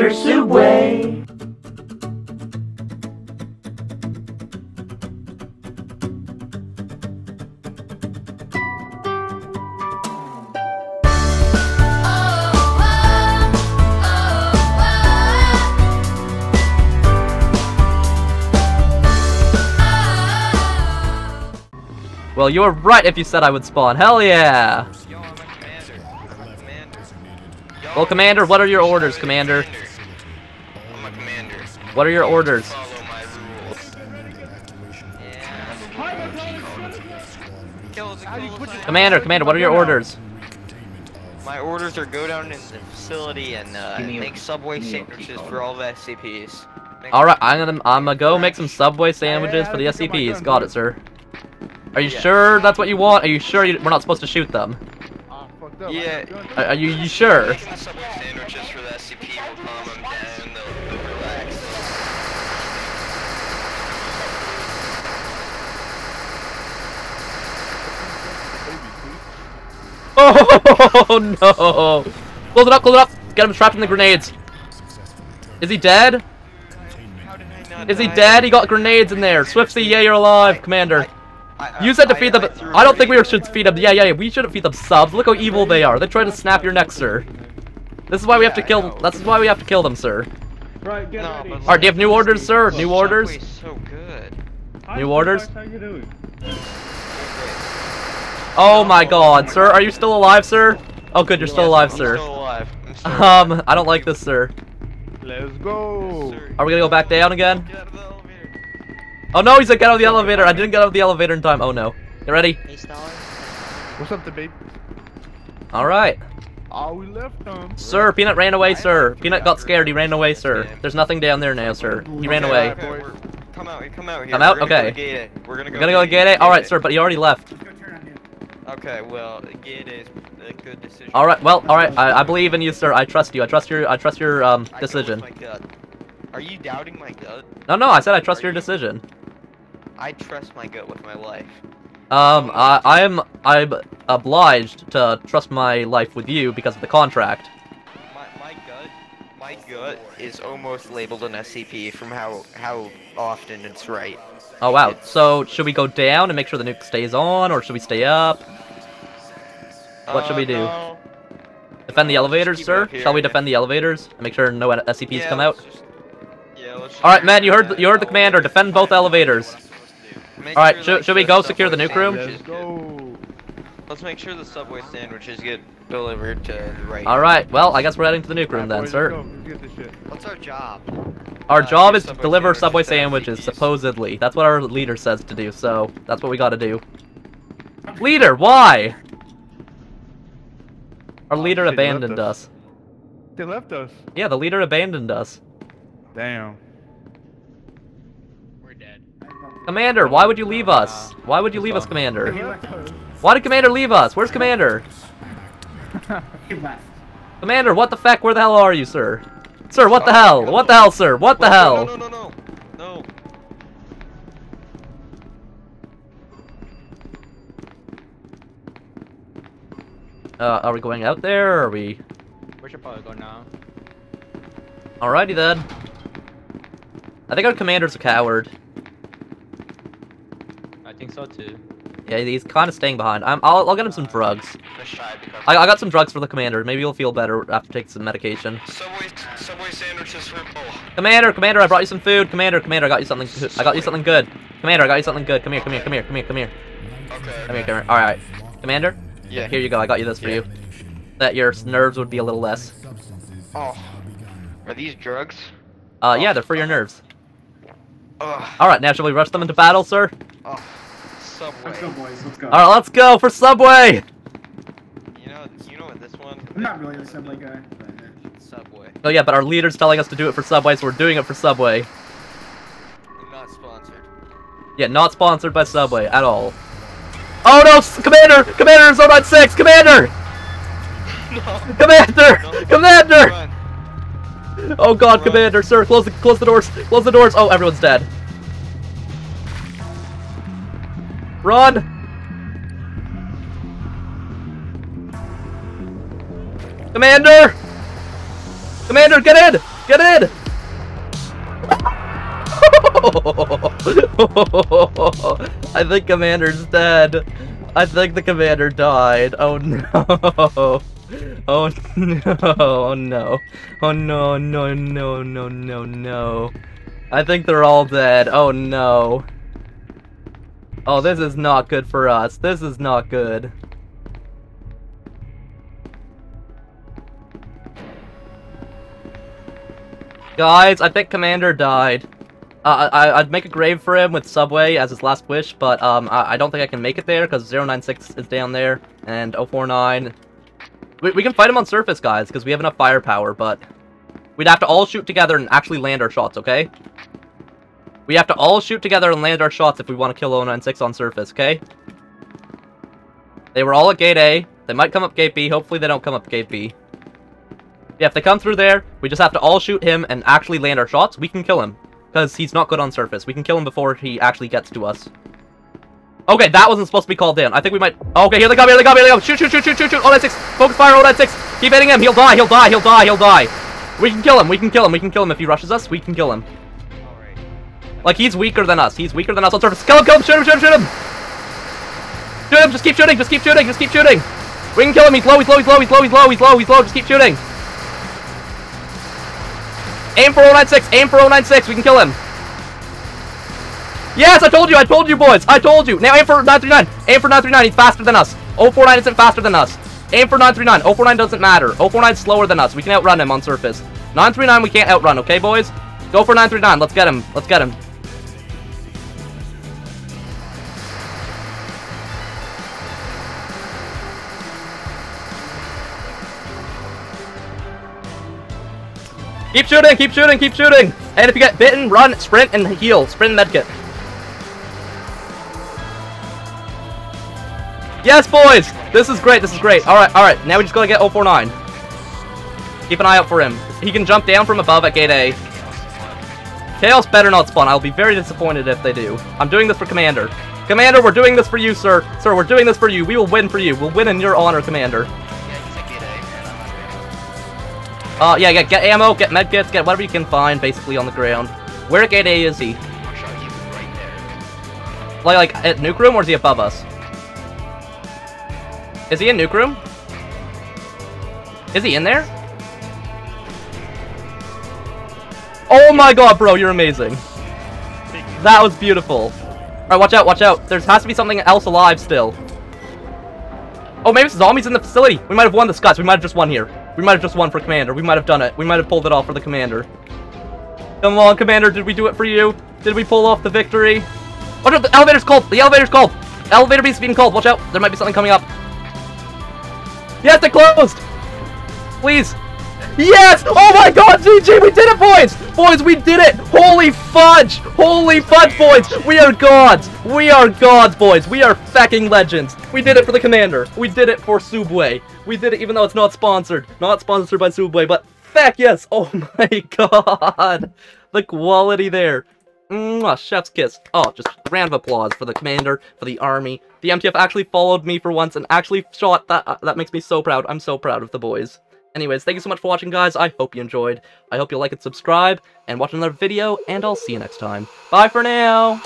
Commander Subway. Well, you were right if you said I would spawn. Hell yeah! Yo, I'm a commander. I'm a commander. Yo, Well, Commander, what are your orders, Commander? I'm a commander. What are your orders? Follow my rules. Yeah. Kill the kill the- Commander, Commander, what are your orders? My orders are go down in the facility and uh, Give me a- make Subway give me a sandwiches for all the SCPs. Alright, I'm gonna I'm gonna go make some Subway sandwiches for the SCPs. Got it, sir. Are you Yeah. sure that's what you want? Are you sure you, we're not supposed to shoot them? Yeah. Are, are you, you sure? Oh no! Close it up, close it up! Get him trapped in the grenades. Is he dead? How did I not Is he dead? He got grenades in there. Swifty, yeah, you're alive, Commander. I- I- You said to feed them. I don't think we should feed them. Yeah, yeah, yeah. We shouldn't feed them subs. Look how evil they are. They try to snap your neck, sir. This is why we have to Yeah, I kill. know. That's why we have to kill them, sir. Right, get No, ready. Alright, do you have new orders, sir? New orders? so good. New orders? How you doing? Oh my God, sir. Are you still alive, sir? Oh, good. You're still Yes, alive, I'm sir. Still alive. I'm still alive. Um, I don't like this, sir. Let's go. Are we gonna go back down again? Get out of the elevator. Oh no, he said get out of the elevator. I didn't get out of the elevator in time. Oh no. You ready? What's up, the babe? All right. Oh, we left them. Sir, Peanut ran away, sir. Peanut got scared. He ran away, sir. There's nothing down there now, sir. He ran away. Come out, come out here. Come out? Okay. We're gonna Okay. Go to gate A. We're gonna. We're gonna go get it. All right, sir, but he already left. Okay, well, gate A a good decision. All right. Well, all right. I, I believe in you, sir. I trust you. I trust your. I trust your um I go with decision. my gut. Are you doubting my gut? No, no. I said I trust your decision. I trust my gut with my life. Um, I, I am I'm obliged to trust my life with you because of the contract. My, my gut, my gut is almost labeled an SCP from how how often it's right. Oh wow. So should we go down and make sure the nuke stays on, or should we stay up? What should we Uh, do? no. Defend the elevators, sir. here. Shall we defend the elevators and make sure no SCPs Yeah, come out? just- yeah, let's All right, man. You heard the, you heard the commander. Defend both elevators. All right, sure, should- like, should we go secure the nuke room? Let's go. Let's make sure the subway sandwiches get delivered to the right. All right. Well, I guess we're heading to the nuke room then, sir. Let's go. Let's get this shit. What's our job? Our Uh, job is to Subway deliver sandwiches Subway sandwiches, SCPs. supposedly. That's what our leader says to do, so that's what we gotta do. Leader, why? Our leader shit, abandoned us. us. They left us. Yeah, the leader abandoned us. Damn. We're dead. Commander, why would you leave us? Why would you leave us, Commander? Why did Commander leave us? Where's Commander? Commander, what the feck? Where the hell are you, sir? Sir, what the hell? What the hell, sir? What the Wait, hell? Uh, are we going out there, or are we... We should probably go now. Alrighty then. I think our commander's a coward. I think so too. Yeah, he's kind of staying behind. I'm, I'll, I'll get him some drugs. The shy because I, I got some drugs for the commander. Maybe he'll feel better after taking some medication. Subway, subway sandwiches for. Commander, commander, I brought you some food. Commander, commander, I got you something. good- I got you something good. Commander, I got you something good. Come here, come here, come here, come here, come here, Okay. come here, come here. All right, commander. Yeah. Here you go. I got you this for Yeah. you. That your nerves would be a little less. Oh. Are these drugs? Uh, yeah, they're for your nerves. Ugh. All right, now shall we rush them into battle, sir? Oh. Subway. Let's go, boys. Let's go. All right, let's go for Subway. You know, you know what this one? I'm not really a Subway guy. But, uh, Subway. Oh yeah, but our leader's telling us to do it for Subway, so we're doing it for Subway. Not sponsored. Yeah, not sponsored by Subway at all. Oh no, Commander! Commander, Zone 96! Commander! No. Commander! No. Commander! Run. Oh god, Run. Commander, sir, close the close the doors, close the doors. Oh, everyone's dead. Run! Commander! Commander, get in! Get in! I think Commander's dead. I think the Commander died. Oh no. Oh no. Oh no. Oh no, no, no, no, no, no. I think they're all dead. Oh no. Oh, this is not good for us. This is not good. Guys, I think Commander died. I, I'd make a grave for him with Subway as his last wish, but um, I, I don't think I can make it there because 096 is down there and 049. We, we can fight him on surface, guys, because we have enough firepower, but we'd have to all shoot together and actually land our shots, okay? We have to all shoot together and land our shots if we want to kill 096 on surface, okay? They were all at gate A. They might come up gate B. Hopefully they don't come up gate B. Yeah, if they come through there, we just have to all shoot him and actually land our shots. We can kill him. Because he's not good on surface. We can kill him before he actually gets to us. Okay, that wasn't supposed to be called in. I think we might... Okay, here they come, here they come, here they come. Shoot, shoot, shoot, shoot, shoot, shoot. Oh, that's six. Focus fire, oh, that's six. Keep hitting him. He'll die, he'll die, he'll die, he'll die. We can kill him, we can kill him, we can kill him. If he rushes us, we can kill him. Like, he's weaker than us. He's weaker than us on surface. Kill him, kill him, shoot him, shoot him, shoot him! Shoot him, just keep shooting, just keep shooting, just keep shooting! We can kill him, he's low, he's low, he's low, he's low, he's low, he's low, he's low, just keep shooting! Aim for 096, aim for 096, we can kill him! Yes, I told you, I told you, boys, I told you! Now aim for 939, aim for 939, he's faster than us! 049 isn't faster than us! Aim for 939, 049 doesn't matter, 049 is slower than us, we can outrun him on surface. 939 we can't outrun, okay, boys? Go for 939, let's get him, let's get him. Keep shooting, keep shooting, keep shooting! And if you get bitten, run, sprint, and heal. Sprint and medkit. Yes, boys! This is great, this is great. Alright, alright, now we just gotta get 049. Keep an eye out for him. He can jump down from above at gate A. Chaos better not spawn. I'll be very disappointed if they do. I'm doing this for Commander. Commander, we're doing this for you, sir. Sir, we're doing this for you. We will win for you. We'll win in your honor, Commander. Uh, yeah, get, get ammo, get medkits, get whatever you can find, basically, on the ground. Where at gate A is he? Like, like, at nuke room, or is he above us? Is he in nuke room? Is he in there? Oh my god, bro, you're amazing. That was beautiful. Alright, watch out, watch out. There has to be something else alive still. Oh, maybe zombies in the facility. We might have won the Scots. We might have just won here. We might have just won for Commander. We might have done it. We might have pulled it off for the Commander. Come on, Commander. Did we do it for you? Did we pull off the victory? Watch out, the elevator's cold! The elevator's cold! Elevator beast being called. Watch out. There might be something coming up. Yes, they closed. Please. Yes! Oh my god, GG, we did it, boys! Boys, we did it! Holy fudge! Holy fudge, boys! We are gods! We are gods, boys! We are fucking legends! We did it for the commander! We did it for Subway! We did it even though it's not sponsored! Not sponsored by Subway, but feck yes! Oh my god! The quality there! Mwah, chef's kiss. Oh, just round of applause for the commander, for the army. The MTF actually followed me for once and actually shot. That, uh, that makes me so proud. I'm so proud of the boys. Anyways, thank you so much for watching, guys. I hope you enjoyed. I hope you'll like and subscribe, and watch another video, and I'll see you next time. Bye for now!